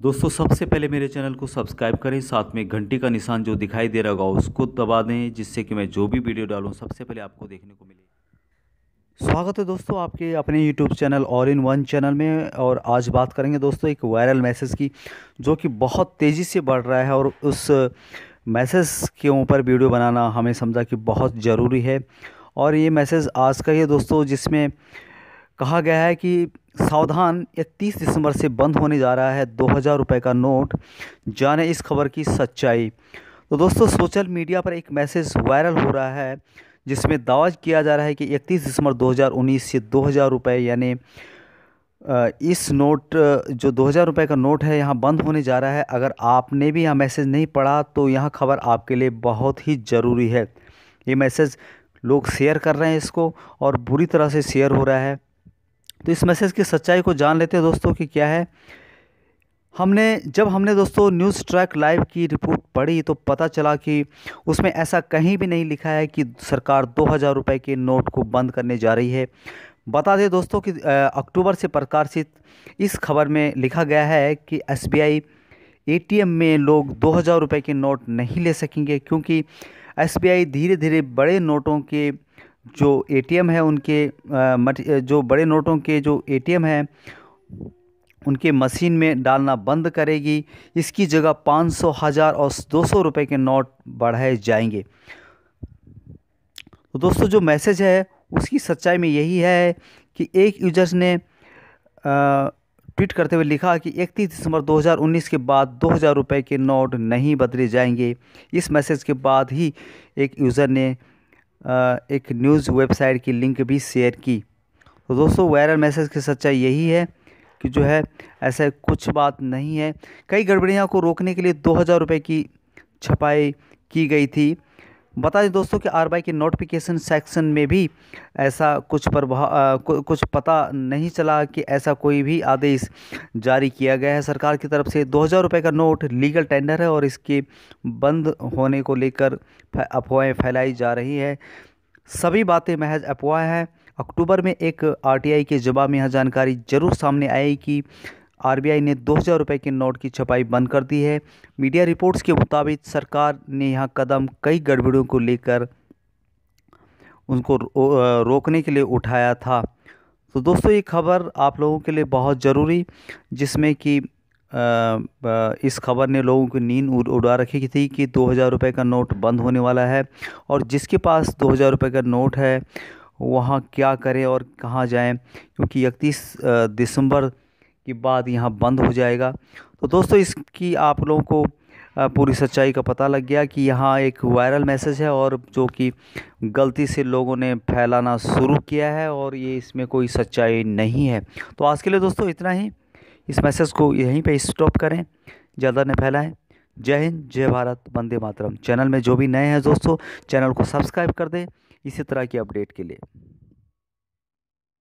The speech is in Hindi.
दोस्तों, सबसे पहले मेरे चैनल को सब्सक्राइब करें। साथ में घंटी का निशान जो दिखाई दे रहा होगा, उसको दबा दें, जिससे कि मैं जो भी वीडियो डालूं, सबसे पहले आपको देखने को मिले। स्वागत है दोस्तों आपके अपने यूट्यूब चैनल और इन वन चैनल में, और आज बात करेंगे दोस्तों एक वायरल मैसेज की, जो कि बहुत तेज़ी से बढ़ रहा है, और उस मैसेज के ऊपर वीडियो बनाना हमें समझा कि बहुत ज़रूरी है। और ये मैसेज आज का ही है दोस्तों, जिसमें कहा गया है कि सावधान इकतीस दिसंबर से बंद होने जा रहा है। दो हज़ार रुपये का नोट। जाने इस खबर की सच्चाई। तो दोस्तों, सोशल मीडिया पर एक मैसेज वायरल हो रहा है, जिसमें दावा किया जा रहा है कि इकतीस दिसंबर 2019 से दो हज़ार रुपये यानी इस नोट, जो दो हज़ार रुपये का नोट है, यहाँ बंद होने जा रहा है। अगर आपने भी यहाँ मैसेज नहीं पढ़ा तो यहाँ खबर आपके लिए बहुत ही ज़रूरी है। ये मैसेज लोग शेयर कर रहे हैं इसको, और बुरी तरह से शेयर हो रहा है। तो इस मैसेज की सच्चाई को जान लेते हैं दोस्तों कि क्या है। हमने, जब हमने दोस्तों न्यूज़ ट्रैक लाइव की रिपोर्ट पढ़ी तो पता चला कि उसमें ऐसा कहीं भी नहीं लिखा है कि सरकार दो हज़ार रुपये के नोट को बंद करने जा रही है। बता दें दोस्तों कि अक्टूबर से प्रकाशित इस खबर में लिखा गया है कि एस बी में लोग दो हज़ार रुपये के नोट नहीं ले सकेंगे, क्योंकि एस धीरे धीरे बड़े नोटों के जो एटीएम है उनके जो बड़े नोटों के जो एटीएम है, उनके मशीन में डालना बंद करेगी। इसकी जगह पाँच सौ, हज़ार और दो सौ रुपये के नोट बढ़ाए जाएँगे। तो दोस्तों, जो मैसेज है, उसकी सच्चाई में यही है कि एक यूज़र्स ने ट्वीट करते हुए लिखा कि इकतीस दिसंबर 2019 के बाद दो हज़ार रुपये के नोट नहीं बदले जाएँगे। इस मैसेज के बाद ही एक यूज़र ने एक न्यूज़ वेबसाइट की लिंक भी शेयर की। तो दोस्तों, वायरल मैसेज की सच्चाई यही है कि जो है, ऐसा कुछ बात नहीं है। कई गड़बड़ियाँ को रोकने के लिए दो हज़ार रुपये की छपाई की गई थी। बता दें दोस्तों कि आर के नोटिफिकेशन सेक्शन में भी ऐसा कुछ प्रभाव कुछ पता नहीं चला कि ऐसा कोई भी आदेश जारी किया गया है। सरकार की तरफ़ से दो हज़ार रुपये का नोट लीगल टेंडर है और इसके बंद होने को लेकर अफवाहें फैलाई जा रही है। सभी बातें महज अफवाह हैं। अक्टूबर में एक आरटीआई के जवाब में यह जानकारी ज़रूर सामने आई कि आरबीआई ने दो हज़ार रुपये के नोट की छपाई बंद कर दी है। मीडिया रिपोर्ट्स के मुताबिक सरकार ने यहाँ कदम कई गड़बड़ियों को लेकर उनको रोकने के लिए उठाया था। तो दोस्तों, ये खबर आप लोगों के लिए बहुत ज़रूरी, जिसमें कि इस खबर ने लोगों की नींद उड़ा रखी थी कि दो हज़ार रुपये का नोट बंद होने वाला है और जिसके पास दो हज़ार रुपये का नोट है, वहाँ क्या करें और कहाँ जाएँ? क्योंकि इकतीस दिसंबर के बाद यहाँ बंद हो जाएगा। तो दोस्तों, इसकी आप लोगों को पूरी सच्चाई का पता लग गया कि यहाँ एक वायरल मैसेज है और जो कि गलती से लोगों ने फैलाना शुरू किया है और ये इसमें कोई सच्चाई नहीं है। तो आज के लिए दोस्तों इतना ही। इस मैसेज को यहीं पे स्टॉप करें। ज़्यादा न फैलाएँ। जय हिंद, जय भारत, वंदे मातरम। चैनल में जो भी नए हैं दोस्तों, चैनल को सब्सक्राइब कर दें। इसी तरह की अपडेट के लिए।